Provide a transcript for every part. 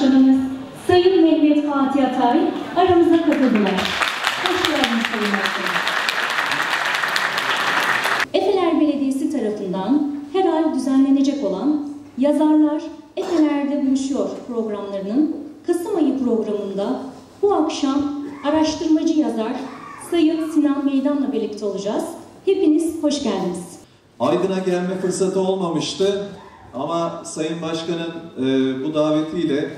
Başkanımız Sayın Mehmet Fatih Atay aramıza katıldılar. Hoş geldiniz Sayın Başkanım. Efeler Belediyesi tarafından her ay düzenlenecek olan Yazarlar Efeler'de Buluşuyor programlarının Kasım ayı programında bu akşam araştırmacı yazar Sayın Sinan Meydan'la birlikte olacağız. Hepiniz hoş geldiniz. Aydın'a gelme fırsatı olmamıştı ama Sayın Başkan'ın e, bu davetiyle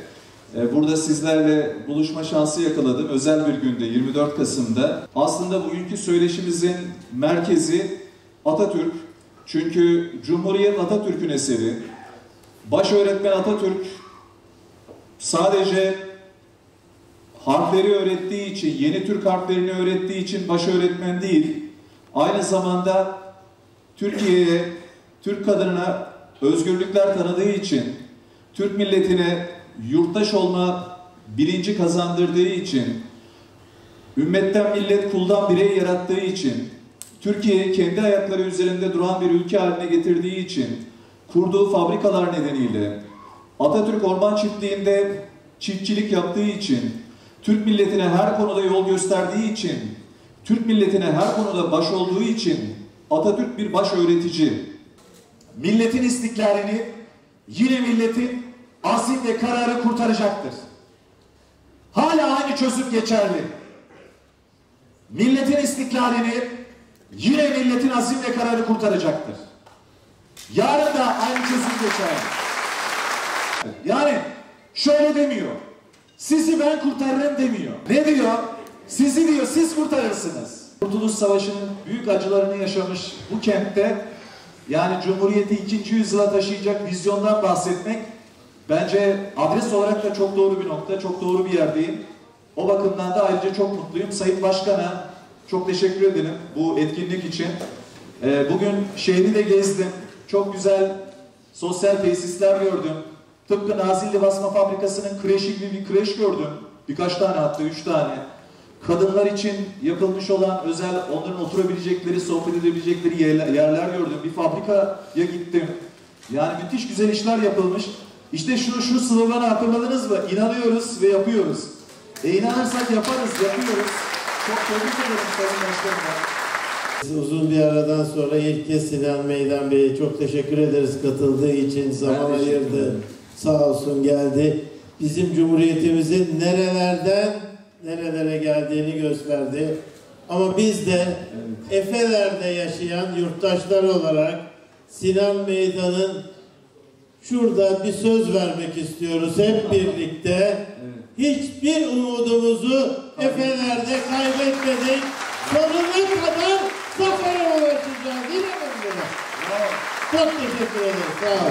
burada sizlerle buluşma şansı yakaladım. Özel bir günde 24 Kasım'da. Aslında bugünkü söyleşimizin merkezi Atatürk. Çünkü Cumhuriyet Atatürk'ün eseri. Baş öğretmen Atatürk sadece harfleri öğrettiği için, yeni Türk harflerini öğrettiği için baş öğretmen değil, aynı zamanda Türkiye'ye, Türk kadınına özgürlükler tanıdığı için, Türk milletine yurttaş olma bilinci kazandırdığı için, ümmetten millet kuldan birey yarattığı için, Türkiye'yi kendi ayakları üzerinde duran bir ülke haline getirdiği için, kurduğu fabrikalar nedeniyle, Atatürk Orman Çiftliği'nde çiftçilik yaptığı için, Türk milletine her konuda yol gösterdiği için, Türk milletine her konuda baş olduğu için Atatürk bir baş öğretici. Milletin istiklalini yine milletin azim ve kararı kurtaracaktır. Hala aynı çözüm geçerli. Milletin istiklalini yine milletin azim ve kararı kurtaracaktır. Yarın da aynı çözüm geçerli. Yani şöyle demiyor. Sizi ben kurtarırım demiyor. Ne diyor? Sizi diyor siz kurtarırsınız. Kurtuluş Savaşı'nın büyük acılarını yaşamış bu kentte yani Cumhuriyeti ikinci yüzyıla taşıyacak vizyondan bahsetmek bence adres olarak da çok doğru bir nokta, çok doğru bir yerdeyim. O bakımdan da ayrıca çok mutluyum. Sayın Başkan'a çok teşekkür ederim bu etkinlik için. Ee, bugün şehri de gezdim. Çok güzel sosyal tesisler gördüm. Tıpkı Nazilli Basma Fabrikası'nın kreşi gibi bir kreş gördüm. Birkaç tane hatta, üç tane. Kadınlar için yapılmış olan özel, onların oturabilecekleri, sohbet edebilecekleri yerler, yerler gördüm. Bir fabrikaya gittim. Yani müthiş güzel işler yapılmış. İşte şu, şu sloganı hatırladınız mı? İnanıyoruz ve yapıyoruz. E inanırsak yaparız, yapıyoruz. Çok tebrik ederim Sayın Başkanım. Uzun bir aradan sonra ilk kez Sinan Meydan Bey'e çok teşekkür ederiz katıldığı için zaman ayırdı. Sağ olsun geldi. Bizim Cumhuriyetimizin nerelerden nerelere geldiğini gösterdi. Ama biz de Efeler'de yaşayan yurttaşlar olarak Sinan Meydan'ın şurada bir söz vermek istiyoruz hep birlikte. Hiçbir umudumuzu Efeler'de kaybetmedik. Sonuna kadar zafere ulaşacağız. Değil mi? Çok teşekkür ederim. Sağ olun.